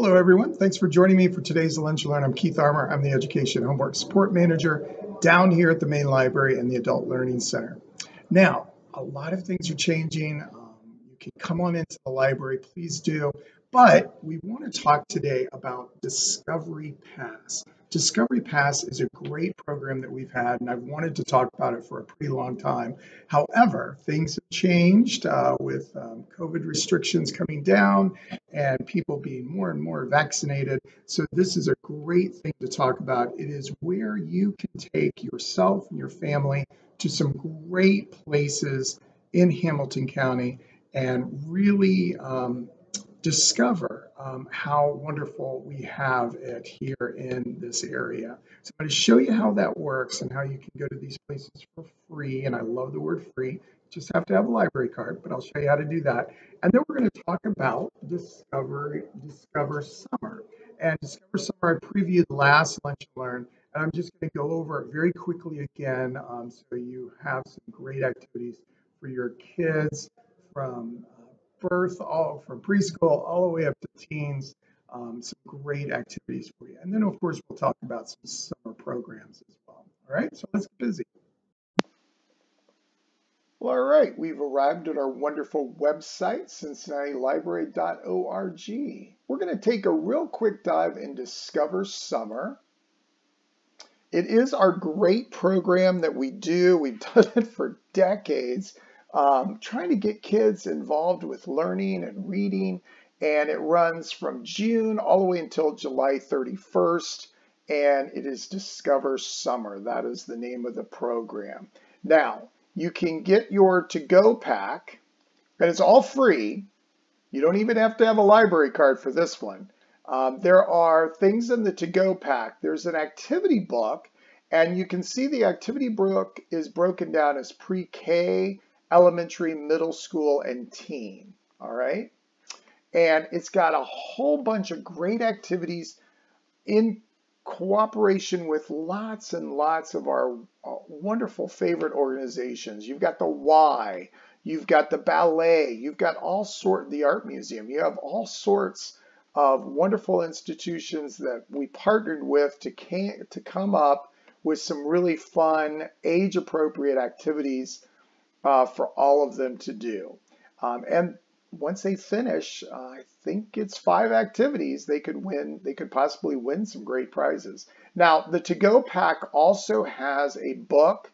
Hello everyone, thanks for joining me for today's Lunch Learn. I'm Keith Armour, I'm the Education Homework Support Manager down here at the main library and the Adult Learning Center. Now, a lot of things are changing. Um, you can come on into the library, please do. But we want to talk today about Discovery Pass. Discovery Pass is a great program that we've had, and I've wanted to talk about it for a pretty long time. However, things have changed uh, with um, COVID restrictions coming down and people being more and more vaccinated. So, this is a great thing to talk about. It is where you can take yourself and your family to some great places in Hamilton County and really um, discover um, how wonderful we have it here in this area. So I'm going to show you how that works and how you can go to these places for free. And I love the word free. Just have to have a library card, but I'll show you how to do that. And then we're going to talk about Discover, Discover Summer. And Discover Summer, I previewed last Lunch and Learn, and I'm just going to go over it very quickly again um, so you have some great activities for your kids from birth, all from preschool all the way up to teens. Um, some great activities for you. And then, of course, we'll talk about some summer programs as well. All right, so let's get busy. Well, all right, we've arrived at our wonderful website, cincinnatilibrary.org. We're going to take a real quick dive and discover summer. It is our great program that we do. We've done it for decades um, trying to get kids involved with learning and reading. And it runs from June all the way until July 31st. And it is Discover Summer. That is the name of the program. Now, you can get your to go pack, and it's all free. You don't even have to have a library card for this one. Um, there are things in the to go pack. There's an activity book, and you can see the activity book is broken down as pre K elementary, middle school, and teen. All right. And it's got a whole bunch of great activities in cooperation with lots and lots of our uh, wonderful favorite organizations. You've got the Y, you've got the ballet, you've got all sort the art museum. You have all sorts of wonderful institutions that we partnered with to can, to come up with some really fun age appropriate activities uh, for all of them to do. Um, and once they finish, uh, I think it's five activities, they could win, they could possibly win some great prizes. Now, the To Go Pack also has a book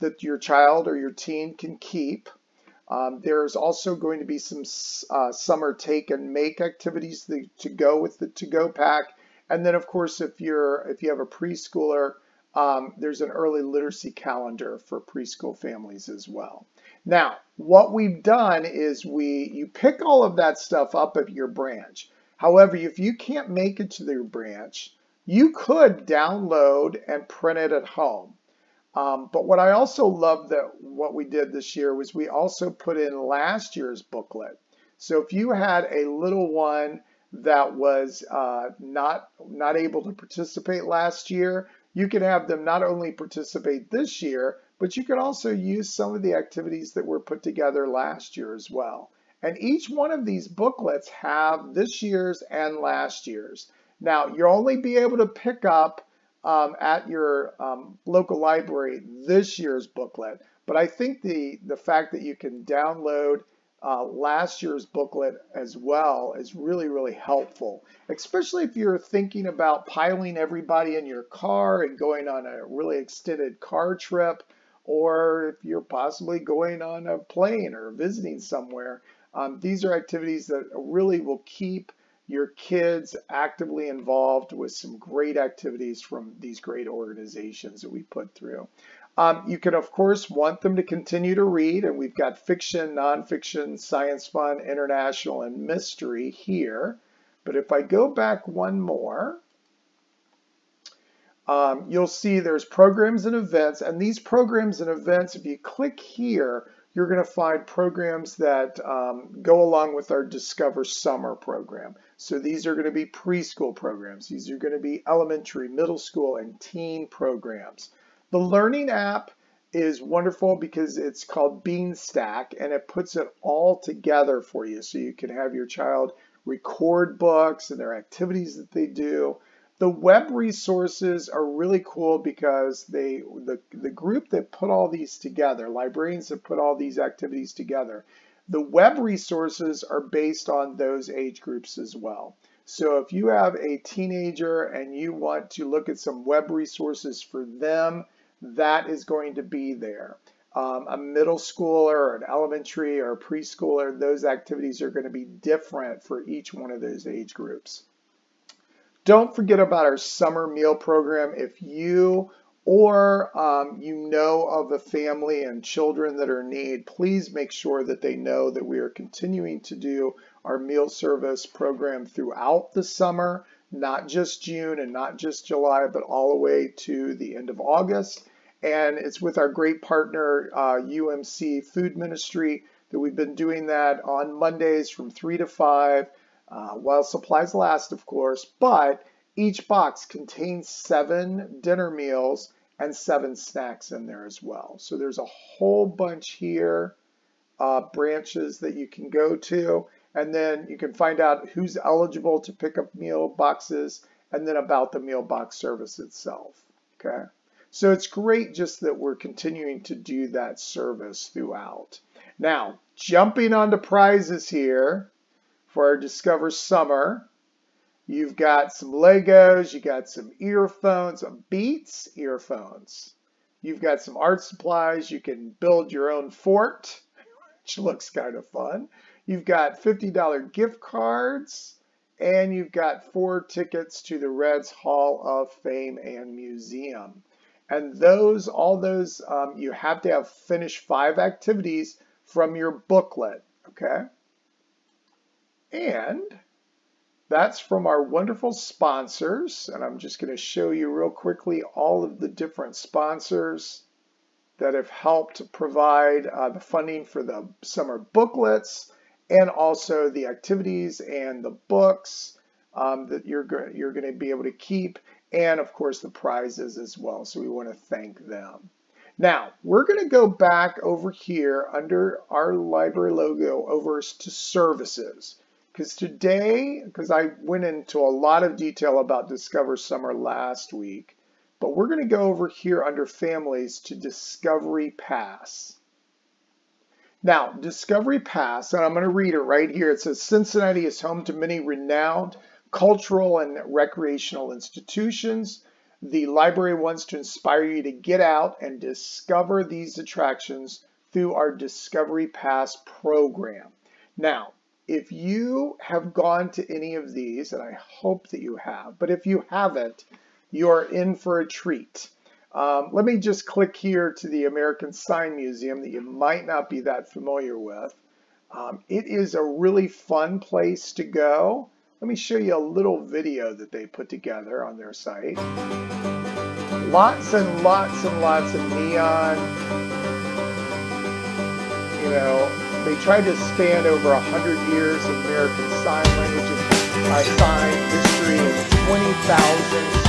that your child or your teen can keep. Um, there's also going to be some uh, summer take and make activities to, go with the To Go Pack. And then, of course, if you're if you have a preschooler, um, there's an early literacy calendar for preschool families as well. Now, what we've done is we you pick all of that stuff up at your branch. However, if you can't make it to your branch, you could download and print it at home. Um, but what I also love that what we did this year was we also put in last year's booklet. So if you had a little one that was uh, not not able to participate last year, you can have them not only participate this year, but you can also use some of the activities that were put together last year as well. And each one of these booklets have this year's and last year's. Now, you'll only be able to pick up um, at your um, local library this year's booklet, but I think the, the fact that you can download uh, last year's booklet as well is really, really helpful, especially if you're thinking about piling everybody in your car and going on a really extended car trip, or if you're possibly going on a plane or visiting somewhere. Um, these are activities that really will keep your kids actively involved with some great activities from these great organizations that we put through. Um, you can, of course, want them to continue to read, and we've got fiction, nonfiction, science fun, international, and mystery here. But if I go back one more, um, you'll see there's programs and events, and these programs and events, if you click here, you're going to find programs that um, go along with our Discover Summer program. So these are going to be preschool programs. These are going to be elementary, middle school, and teen programs. The Learning app is wonderful because it's called Beanstack and it puts it all together for you so you can have your child record books and their activities that they do. The web resources are really cool because they the, the group that put all these together, librarians that put all these activities together, the web resources are based on those age groups as well. So if you have a teenager and you want to look at some web resources for them, that is going to be there. Um, a middle schooler or an elementary or a preschooler, those activities are going to be different for each one of those age groups. Don't forget about our summer meal program. If you or um, you know of a family and children that are in need, please make sure that they know that we are continuing to do our meal service program throughout the summer, not just June and not just July, but all the way to the end of August. And it's with our great partner, uh, UMC Food Ministry, that we've been doing that on Mondays from 3 to 5 uh, while supplies last, of course, but each box contains seven dinner meals and seven snacks in there as well. So there's a whole bunch here, uh, branches that you can go to, and then you can find out who's eligible to pick up meal boxes and then about the meal box service itself, okay? So it's great just that we're continuing to do that service throughout. Now, jumping onto prizes here, for our Discover Summer. You've got some Legos, you got some earphones, some Beats earphones. You've got some art supplies. You can build your own fort, which looks kind of fun. You've got $50 gift cards, and you've got four tickets to the Reds Hall of Fame and Museum. And those, all those, um, you have to have finished five activities from your booklet, okay? And that's from our wonderful sponsors. And I'm just going to show you real quickly all of the different sponsors that have helped provide uh, the funding for the summer booklets and also the activities and the books um, that you're, go you're going to be able to keep and of course the prizes as well. So we want to thank them. Now, we're going to go back over here under our library logo over to services. Because today, because I went into a lot of detail about Discover Summer last week, but we're going to go over here under Families to Discovery Pass. Now, Discovery Pass, and I'm going to read it right here. It says Cincinnati is home to many renowned cultural and recreational institutions. The library wants to inspire you to get out and discover these attractions through our Discovery Pass program. Now, if you have gone to any of these, and I hope that you have, but if you haven't, you're in for a treat. Um, let me just click here to the American Sign Museum that you might not be that familiar with. Um, it is a really fun place to go. Let me show you a little video that they put together on their site. Lots and lots and lots of neon, you know, they tried to span over 100 years of American Sign Language and uh, sign history in 20,000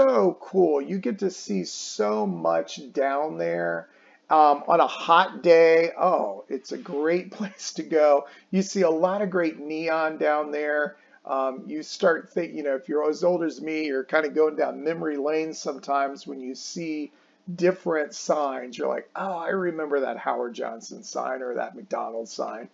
so cool. You get to see so much down there. Um, on a hot day, oh, it's a great place to go. You see a lot of great neon down there um, you start think, you know, if you're as old as me, you're kind of going down memory lane sometimes when you see different signs. You're like, oh, I remember that Howard Johnson sign or that McDonald's sign.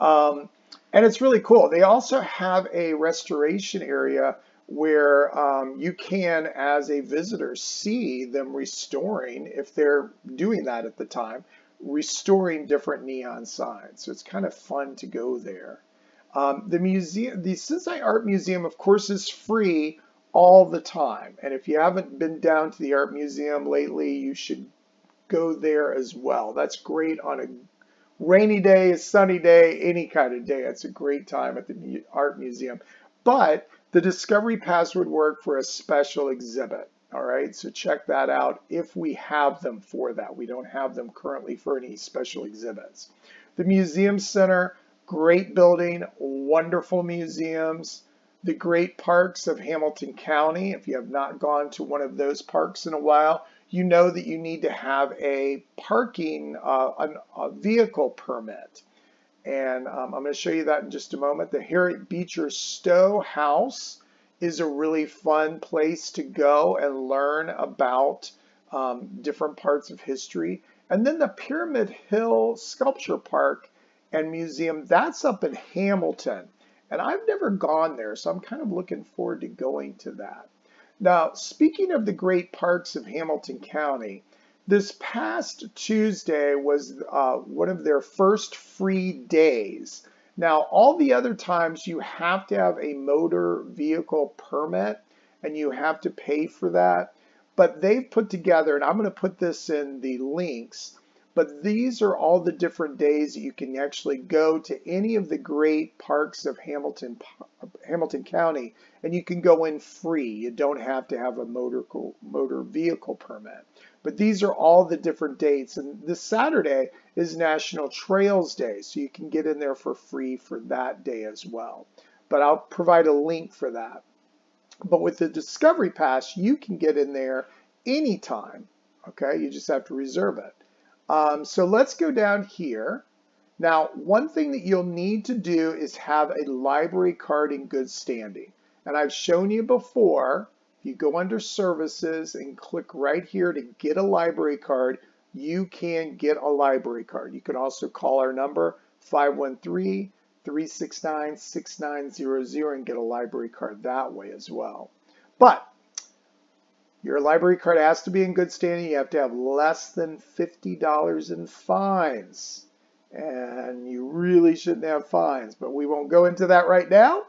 Um, and it's really cool. They also have a restoration area where um, you can, as a visitor, see them restoring, if they're doing that at the time, restoring different neon signs. So it's kind of fun to go there. Um, the museum, the Cincinnati Art Museum, of course, is free all the time. And if you haven't been down to the Art Museum lately, you should go there as well. That's great on a rainy day, a sunny day, any kind of day. It's a great time at the Art Museum. But the Discovery Pass would work for a special exhibit. All right, so check that out if we have them for that. We don't have them currently for any special exhibits. The Museum Center Great building, wonderful museums. the great parks of Hamilton County. If you have not gone to one of those parks in a while, you know that you need to have a parking, uh, a vehicle permit. And um, I'm going to show you that in just a moment. The Harriet Beecher Stowe House is a really fun place to go and learn about um, different parts of history. And then the Pyramid Hill Sculpture Park and Museum, that's up in Hamilton. And I've never gone there, so I'm kind of looking forward to going to that. Now, speaking of the great parks of Hamilton County, this past Tuesday was uh, one of their first free days. Now, all the other times you have to have a motor vehicle permit and you have to pay for that. But they've put together, and I'm going to put this in the links, but these are all the different days that you can actually go to any of the great parks of Hamilton, Hamilton County, and you can go in free. You don't have to have a motor, motor vehicle permit. But these are all the different dates. And this Saturday is National Trails Day, so you can get in there for free for that day as well. But I'll provide a link for that. But with the Discovery Pass, you can get in there anytime. Okay, you just have to reserve it. Um, so let's go down here. Now, one thing that you'll need to do is have a library card in good standing. And I've shown you before, you go under services and click right here to get a library card, you can get a library card. You can also call our number 513-369-6900 and get a library card that way as well. But your library card has to be in good standing. You have to have less than $50 in fines. And you really shouldn't have fines, but we won't go into that right now.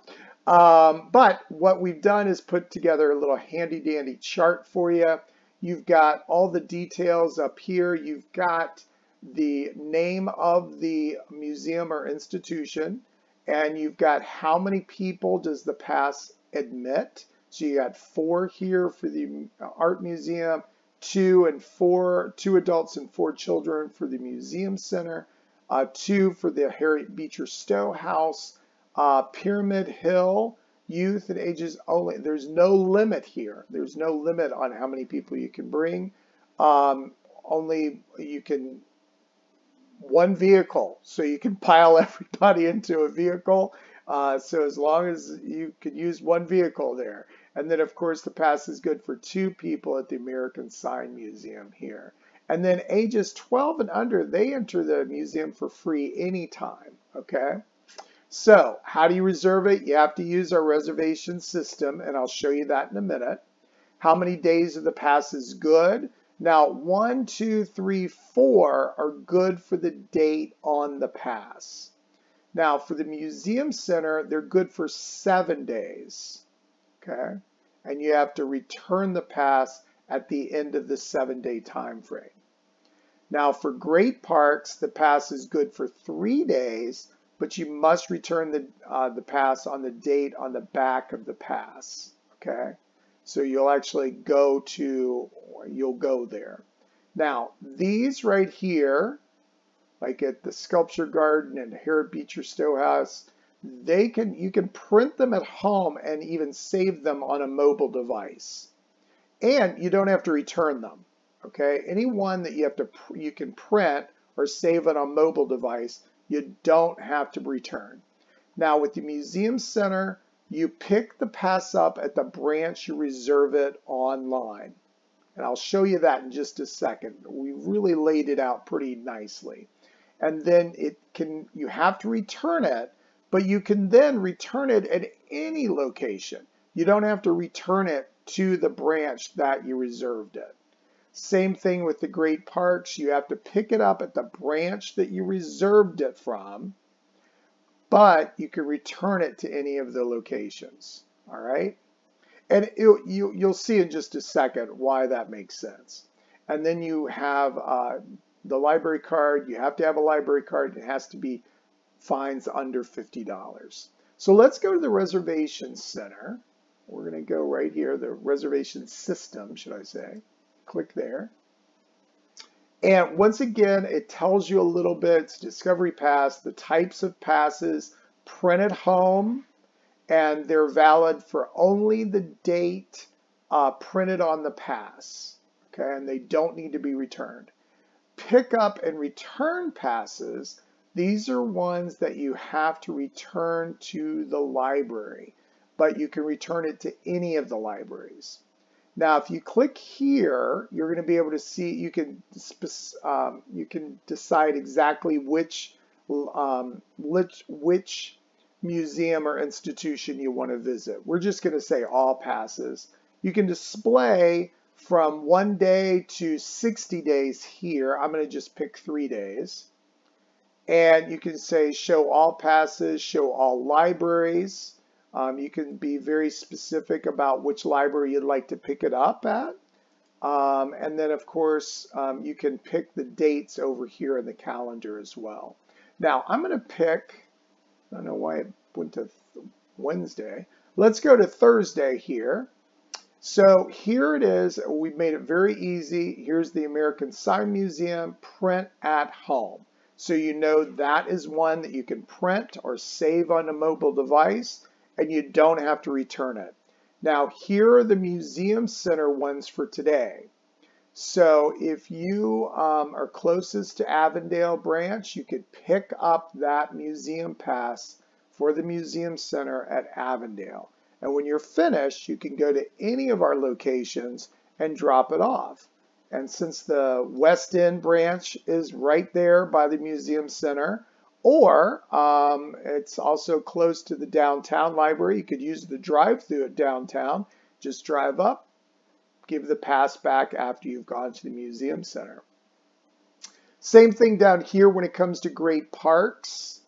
Um, but what we've done is put together a little handy dandy chart for you. You've got all the details up here. You've got the name of the museum or institution, and you've got how many people does the pass admit. So you got four here for the art museum, two and four, two adults and four children for the museum center, uh, two for the Harriet Beecher Stowe House, uh, Pyramid Hill, youth and ages only. There's no limit here. There's no limit on how many people you can bring. Um, only you can one vehicle, so you can pile everybody into a vehicle. Uh, so as long as you can use one vehicle there. And then, of course, the pass is good for two people at the American Sign Museum here. And then ages 12 and under, they enter the museum for free anytime, okay? So how do you reserve it? You have to use our reservation system, and I'll show you that in a minute. How many days of the pass is good? Now, one, two, three, four are good for the date on the pass. Now, for the museum center, they're good for seven days okay? And you have to return the pass at the end of the seven day time frame. Now for great parks, the pass is good for three days, but you must return the, uh, the pass on the date on the back of the pass, okay? So you'll actually go to, you'll go there. Now, these right here, like at the Sculpture Garden and Harriet Beecher Stowe House, they can you can print them at home and even save them on a mobile device. And you don't have to return them. Okay? Any one that you have to you can print or save on a mobile device, you don't have to return. Now with the museum center, you pick the pass up at the branch you reserve it online. And I'll show you that in just a second. We really laid it out pretty nicely. And then it can you have to return it but you can then return it at any location. You don't have to return it to the branch that you reserved it. Same thing with the great parks. You have to pick it up at the branch that you reserved it from, but you can return it to any of the locations. All right? And it, you, you'll see in just a second why that makes sense. And then you have uh, the library card. You have to have a library card. It has to be fines under $50. So let's go to the reservation center. We're going to go right here, the reservation system, should I say. Click there. And once again, it tells you a little bit, it's Discovery Pass, the types of passes, printed home, and they're valid for only the date uh, printed on the pass. Okay, and they don't need to be returned. Pick up and return passes, these are ones that you have to return to the library, but you can return it to any of the libraries. Now, if you click here, you're going to be able to see, you can, um, you can decide exactly which, um, which, which museum or institution you want to visit. We're just going to say all passes. You can display from one day to 60 days here. I'm going to just pick three days. And you can say show all passes, show all libraries. Um, you can be very specific about which library you'd like to pick it up at. Um, and then, of course, um, you can pick the dates over here in the calendar as well. Now, I'm going to pick, I don't know why it went to Wednesday. Let's go to Thursday here. So here it is. We've made it very easy. Here's the American Sign Museum print at home. So you know that is one that you can print or save on a mobile device and you don't have to return it. Now here are the Museum Center ones for today. So if you um, are closest to Avondale branch, you could pick up that museum pass for the Museum Center at Avondale. And when you're finished, you can go to any of our locations and drop it off. And since the West End branch is right there by the Museum Center, or um, it's also close to the downtown library. You could use the drive-through at downtown. Just drive up, give the pass back after you've gone to the museum center. Same thing down here when it comes to great parks.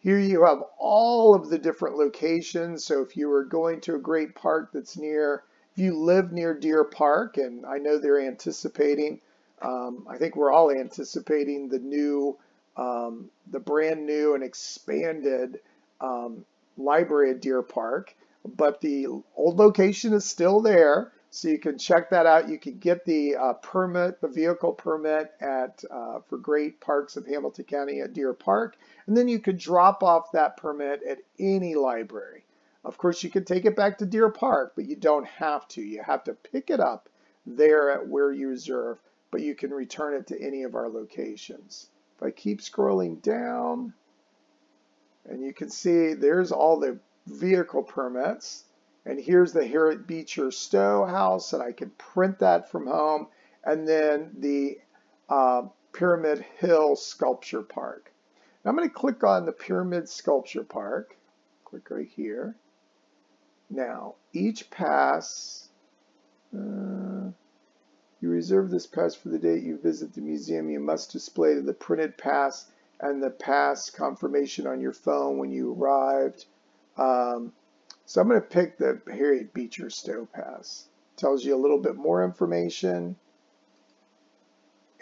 Here you have all of the different locations. So if you were going to a great park that's near, if you live near Deer Park, and I know they're anticipating, um, I think we're all anticipating the new um, the brand new and expanded um, library at Deer Park, but the old location is still there. So you can check that out. You can get the uh, permit, the vehicle permit at uh, for Great Parks of Hamilton County at Deer Park, and then you could drop off that permit at any library. Of course, you can take it back to Deer Park, but you don't have to. You have to pick it up there at where you reserve, but you can return it to any of our locations. If I keep scrolling down, and you can see there's all the vehicle permits. And here's the Harriet Beecher Stowe house, and I can print that from home. And then the uh, Pyramid Hill Sculpture Park. Now I'm going to click on the Pyramid Sculpture Park. Click right here. Now, each pass, uh, you reserve this pass for the date you visit the museum. You must display the printed pass and the pass confirmation on your phone when you arrived. Um, so I'm going to pick the Harriet Beecher Stowe Pass. Tells you a little bit more information.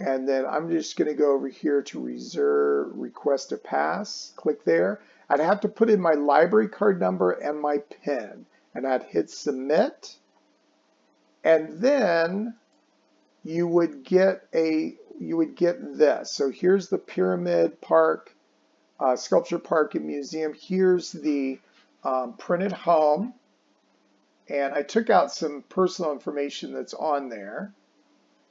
And then I'm just going to go over here to reserve, request a pass. Click there. I'd have to put in my library card number and my PIN. And I'd hit submit. And then you would get a you would get this. So here's the Pyramid Park, uh, Sculpture Park and Museum. Here's the um, printed home. And I took out some personal information that's on there.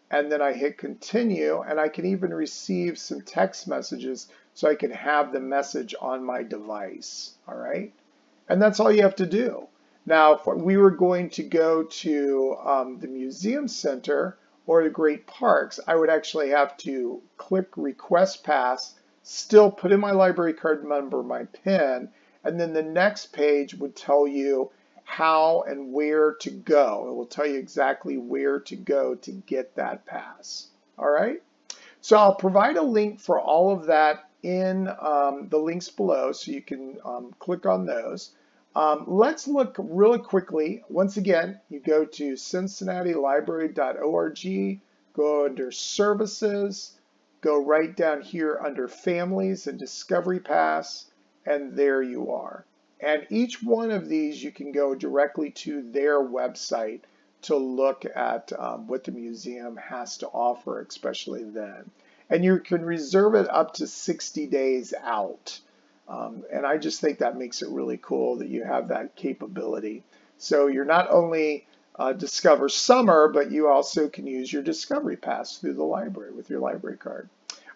And then I hit continue and I can even receive some text messages so I can have the message on my device. All right. And that's all you have to do. Now, if we were going to go to um, the museum center, or the great parks, I would actually have to click request pass, still put in my library card number, my PIN, and then the next page would tell you how and where to go. It will tell you exactly where to go to get that pass. All right. So I'll provide a link for all of that in um, the links below so you can um, click on those. Um, let's look really quickly. Once again, you go to cincinnatilibrary.org, go under services, go right down here under families and Discovery Pass, and there you are. And each one of these you can go directly to their website to look at um, what the museum has to offer, especially then. And you can reserve it up to 60 days out. Um, and I just think that makes it really cool that you have that capability. So you're not only uh, Discover Summer, but you also can use your Discovery Pass through the library with your library card.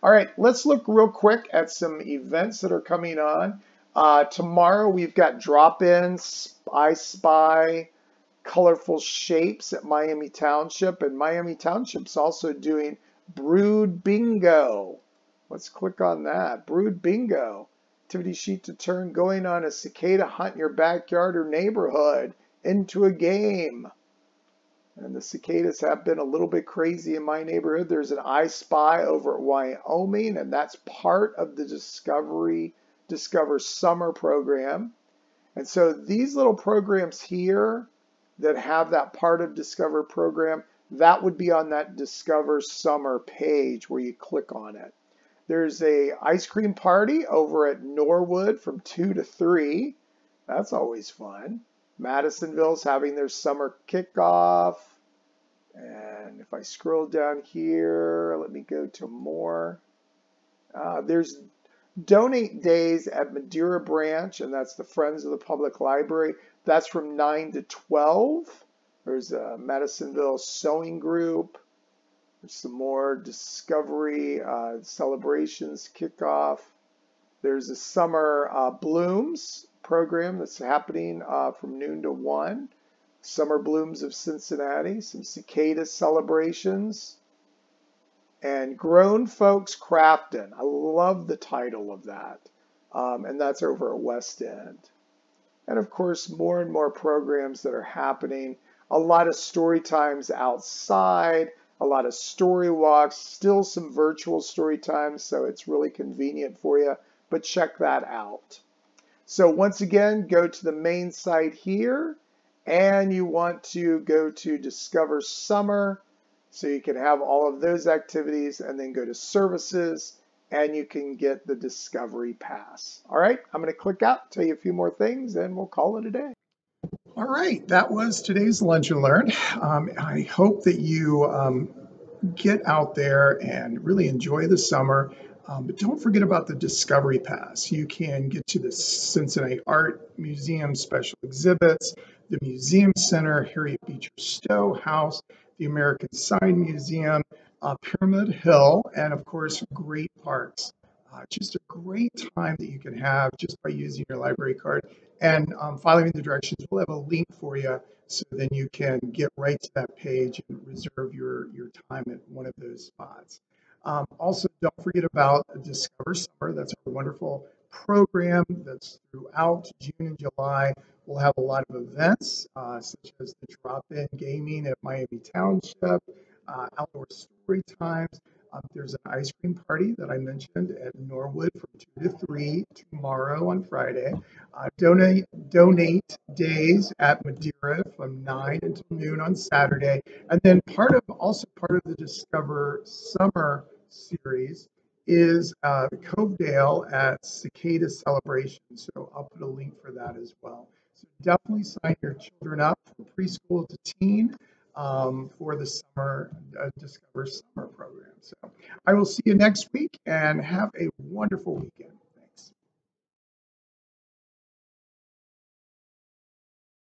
All right, let's look real quick at some events that are coming on. Uh, tomorrow we've got drop-ins, I Spy, colorful shapes at Miami Township, and Miami Township's also doing Brood Bingo. Let's click on that. Brood Bingo. Activity sheet to turn going on a cicada hunt in your backyard or neighborhood into a game. And the cicadas have been a little bit crazy in my neighborhood. There's an I Spy over at Wyoming, and that's part of the Discovery Discover Summer program. And so these little programs here that have that part of Discover program, that would be on that Discover Summer page where you click on it. There's a ice cream party over at Norwood from 2 to 3. That's always fun. Madisonville's having their summer kickoff. And if I scroll down here, let me go to more. Uh, there's donate days at Madeira Branch, and that's the Friends of the Public Library. That's from 9 to 12. There's a Madisonville Sewing Group. Some more Discovery uh, celebrations kickoff. There's a Summer uh, Blooms program that's happening uh, from noon to 1. Summer Blooms of Cincinnati, some cicada celebrations, and Grown Folks crafting. I love the title of that. Um, and that's over at West End. And of course, more and more programs that are happening. A lot of story times outside, a lot of story walks, still some virtual story times, so it's really convenient for you. But check that out. So once again, go to the main site here and you want to go to Discover Summer so you can have all of those activities and then go to Services and you can get the Discovery Pass. All right, I'm going to click out, tell you a few more things, and we'll call it a day. All right, that was today's Lunch and Learn. Um, I hope that you um, get out there and really enjoy the summer. Um, but don't forget about the Discovery Pass. You can get to the Cincinnati Art Museum special exhibits, the Museum Center, Harriet Beecher Stowe House, the American Sign Museum, uh, Pyramid Hill, and of course, great parks. Uh, just a great time that you can have just by using your library card and um, following the directions. We'll have a link for you so then you can get right to that page and reserve your, your time at one of those spots. Um, also, don't forget about Discover Summer. That's a wonderful program that's throughout June and July. We'll have a lot of events, uh, such as the drop-in gaming at Miami Township, uh, outdoor story times. Um, there's an ice cream party that I mentioned at Norwood from 2 to 3 tomorrow on Friday. Uh, donate, donate days at Madeira from 9 until noon on Saturday. And then part of also part of the Discover Summer series is uh, Covedale at Cicada Celebration. So I'll put a link for that as well. So definitely sign your children up from preschool to teen um, for the summer uh, Discover Summer program. So I will see you next week and have a wonderful weekend.